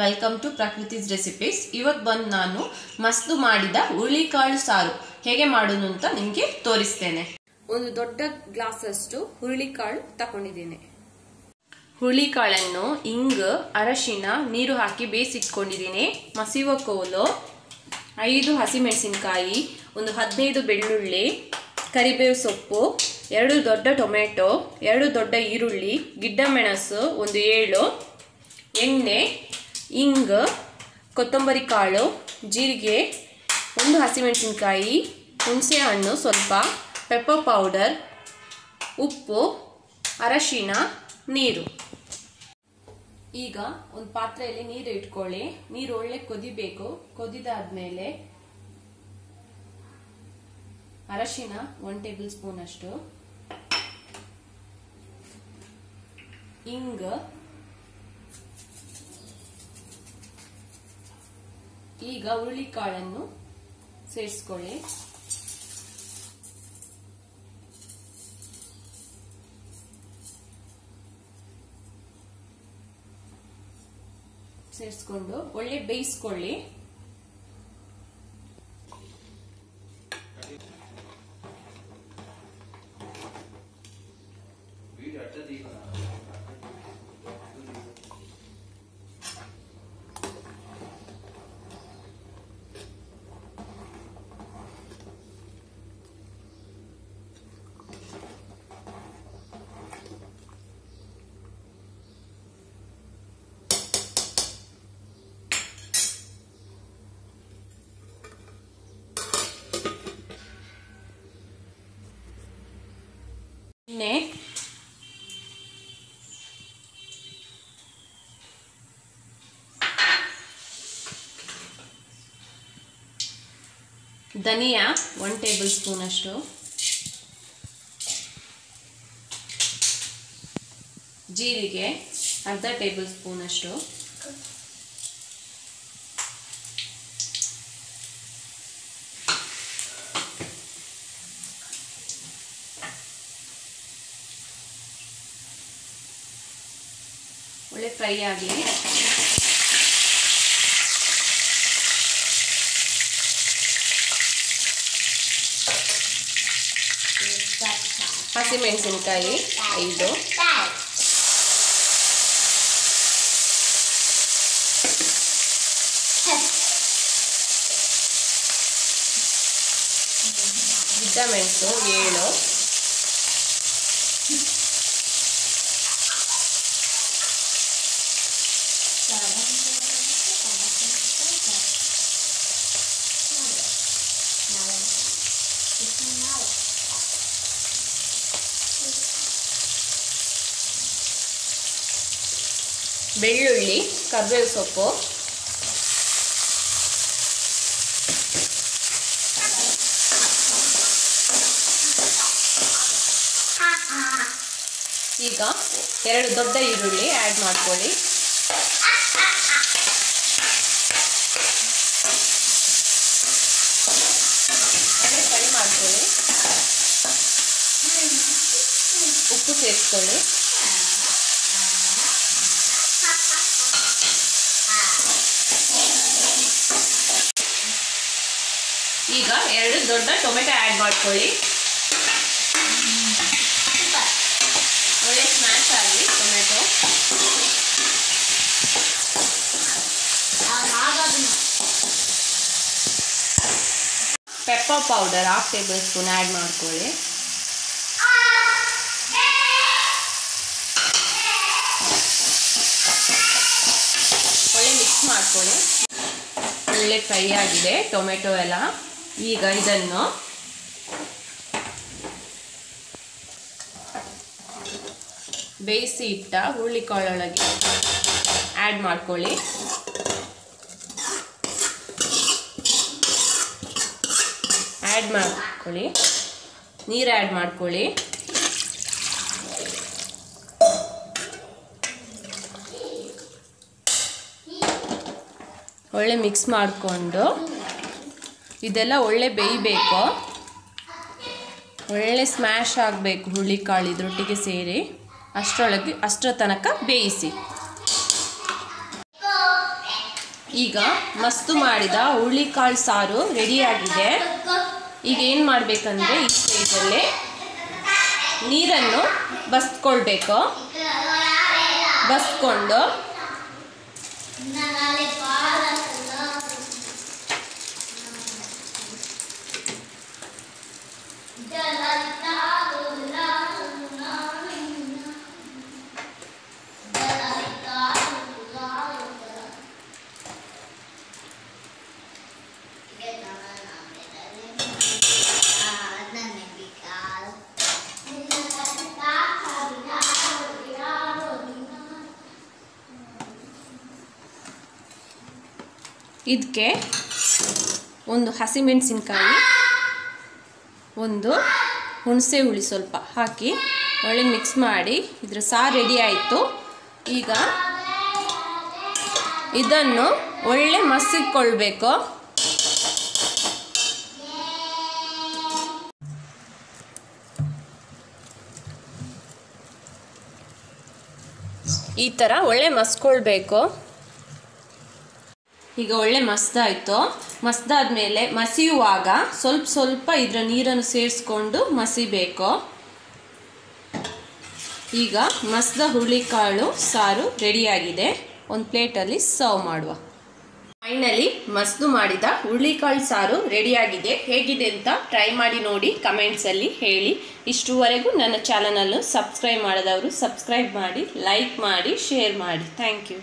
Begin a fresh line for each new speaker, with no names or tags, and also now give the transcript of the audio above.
Welcome to ಪ್ರಕೃತಿಸ್ recipes ಇವತ್ತು ಬಂದು ನಾನು ಮಸ್ತು ಮಾಡಿದ ಹುರುಳಿಕಾಳು ಸಾರು. ಹೇಗೆ ಮಾಡೋದು ಅಂತ ನಿಮಗೆ ತೋರಿಸ್ತೇನೆ. ಒಂದು ದೊಡ್ಡ ಗ್ಲಾಸ್ ಅಷ್ಟು ಹುರುಳಿಕಾಳು ತಕೊಂಡಿದ್ದೇನೆ ಹುರುಳಿಕಾಳನ್ನು ಇಂಗ್ ಅರಶಿನ ನೀರು ಹಾಕಿ ಬೇಯಿಸಿಟ್ಕೊಂಡಿದ್ದೀನಿ. ಮಸಿವ ಕೋಲು ಐದು ಹಸಿಮೆಣಸಿನಕಾಯಿ ಒಂದು ಹದಿನೈದು ಬೆಳ್ಳುಳ್ಳಿ ಕರಿಬೇವು ಸೊಪ್ಪು ಎರಡು ದೊಡ್ಡ ಟೊಮೆಟೊ ಎರಡು ದೊಡ್ಡ ಈರುಳ್ಳಿ ಗಿಡ್ಡ ಮೆಣಸು ಒಂದು ಏಳು ಎಣ್ಣೆ ಇಂಗ್, ಕೊತ್ತಂಬರಿ ಕಾಳು, ಜೀರಿಗೆ, ಒಂದು ಹಸಿಮೆಣಸಿನ್ಕಾಯಿ ಹುಣಸೆ ಹಣ್ಣು ಸ್ವಲ್ಪ ಪೆಪ್ಪರ್ ಪೌಡರ್ ಉಪ್ಪು, ಅರಶಿನ, ನೀರು. ಈಗ ಒಂದು ಪಾತ್ರೆಯಲ್ಲಿ ನೀರು ಇಟ್ಕೊಳ್ಳಿ. ನೀರು ಒಳ್ಳೆ ಕೊದಿಬೇಕು. ಕೊದಿದಾದ್ಮೇಲೆ ಅರಶಿನ ಒನ್ ಟೇಬಲ್ ಸ್ಪೂನ್ ಅಷ್ಟು. ಇಂಗ್ ಈಗ ಹುರುಳಿಕಾಳನ್ನು ಸೇರಿಸ್ಕೊಳ್ಳಿ. ಸೇರಿಸ್ಕೊಂಡು ಒಳ್ಳೆ ಬೇಯಿಸ್ಕೊಳ್ಳಿ. ಎಣ್ಣೆ ಧನಿಯಾ ಒನ್ ಟೇಬಲ್ ಸ್ಪೂನ್ ಅಷ್ಟು. ಜೀರಿಗೆ ಅರ್ಧ ಟೇಬಲ್ ಸ್ಪೂನ್ ಅಷ್ಟು. ಒಳ್ಳೆ ಫ್ರೈ ಆಗಲಿ ಹಸಿಮೆಣಸಿನಕಾಯಿ ಐದು ಗಿಡ್ಡ ಮೆಣಸು ಏಳು ಬೆಳ್ಳುಳ್ಳಿ ಕರ್ಬೇವು ಸೊಪ್ಪು. ಈಗ ಎರಡು ದೊಡ್ಡ ಈರುಳ್ಳಿ ಆ್ಯಡ್ ಮಾಡ್ಕೊಳ್ಳಿ ಒಳ್ಳೆ ಫ್ರೈ ಮಾಡ್ಕೊಳ್ಳಿ ಉಪ್ಪು ಸೇರಿಸ್ಕೊಳ್ಳಿ. ಈಗ ಎರಡು ದೊಡ್ಡ ಟೊಮೆಟೊ ಆ್ಯಡ್ ಮಾಡ್ಕೊಳ್ಳಿ. ಒಳ್ಳೆ ಸ್ಮ್ಯಾಶ್ ಆಗಲಿ tomato. Pepper powder half tablespoon add ಮಾಡ್ಕೊಳ್ಳಿ ಒಳ್ಳೆ ಮಿಕ್ಸ್ ಮಾಡ್ಕೊಳ್ಳಿ ಒಳ್ಳೆ ಫ್ರೈ ಆಗಿದೆ, ಟೊಮೆಟೊ ಎಲ್ಲ. ಈಗ ಇದನ್ನು ಬೇಯಿಸಿ ಇಟ್ಟ ಹುರುಳಿಕಾಳೊಳಗೆ ಆ್ಯಡ್ ಮಾಡ್ಕೊಳ್ಳಿ. ಆ್ಯಡ್ ಮಾಡ್ಕೊಳ್ಳಿ. ನೀರು ಆ್ಯಡ್ ಮಾಡ್ಕೊಳ್ಳಿ. ಒಳ್ಳೆ ಮಿಕ್ಸ್ ಮಾಡಿಕೊಂಡು ಇದೆಲ್ಲ ಒಳ್ಳೆ ಬೇಯಬೇಕು. ಒಳ್ಳೆ ಸ್ಮ್ಯಾಶ್ ಆಗಬೇಕು ಹುರುಳಿಕಾಳು ಇದರೊಟ್ಟಿಗೆ ಸೇರಿ. ಅಷ್ಟರೊಳಗೆ ಅಷ್ಟರ ತನಕ ಬೇಯಿಸಿ. ಈಗ ಮಸ್ತು ಮಾಡಿದ ಹುರುಳಿಕಾಳು ಸಾರು ರೆಡಿಯಾಗಿದೆ. ಈಗ ಏನು ಮಾಡಬೇಕಂದ್ರೆ ಈ ಸ್ಟೇಜಲ್ಲಿ ನೀರನ್ನು ಬಸ್ಕೊಳ್ಬೇಕು. ಬಸ್ಕೊಂಡು ಇದಕ್ಕೆ ಒಂದು ಹಸಿಮೆಣಸಿನ್ಕಾಯಿ ಒಂದು ಹುಣಸೆ ಹುಳಿ ಸ್ವಲ್ಪ ಹಾಕಿ ಒಳ್ಳೆ ಮಿಕ್ಸ್ ಮಾಡಿ ಇದರ ಸಾರು ರೆಡಿ ಆಯಿತು. ಈಗ ಇದನ್ನು ಒಳ್ಳೆ ಮಸಿಕೊಳ್ಬೇಕು ಈ ಥರ ಒಳ್ಳೆ ಮಸ್ಕೊಳ್ಬೇಕು. ಈಗ ಒಳ್ಳೆ ಮಸ್ದಾಯಿತು ಮಸ್ದಾದ್ಮೇಲೆ ಮಸಿಯುವಾಗ ಸ್ವಲ್ಪ ಸ್ವಲ್ಪ ಇದರ ನೀರನ್ನು ಸೇರಿಸ್ಕೊಂಡು ಮಸಿಬೇಕು. ಈಗ ಮಸ್ದ ಹುಳಿಕಾಳು ಸಾರು ರೆಡಿಯಾಗಿದೆ. ಒಂದು ಪ್ಲೇಟಲ್ಲಿ ಸರ್ವ್ ಮಾಡುವ. ಫೈನಲಿ ಮಸ್ದು ಮಾಡಿದ ಹುರುಳಿಕಾಳು ಸಾರು ರೆಡಿಯಾಗಿದೆ. ಹೇಗಿದೆ ಅಂತ ಟ್ರೈ ಮಾಡಿ ನೋಡಿ ಕಮೆಂಟ್ಸಲ್ಲಿ ಹೇಳಿ. ಇಷ್ಟುವರೆಗೂ ನನ್ನ ಚಾನಲನ್ನು ಸಬ್ಸ್ಕ್ರೈಬ್ ಮಾಡದವರು ಸಬ್ಸ್ಕ್ರೈಬ್ ಮಾಡಿ ಲೈಕ್ ಮಾಡಿ ಶೇರ್ ಮಾಡಿ. Thank you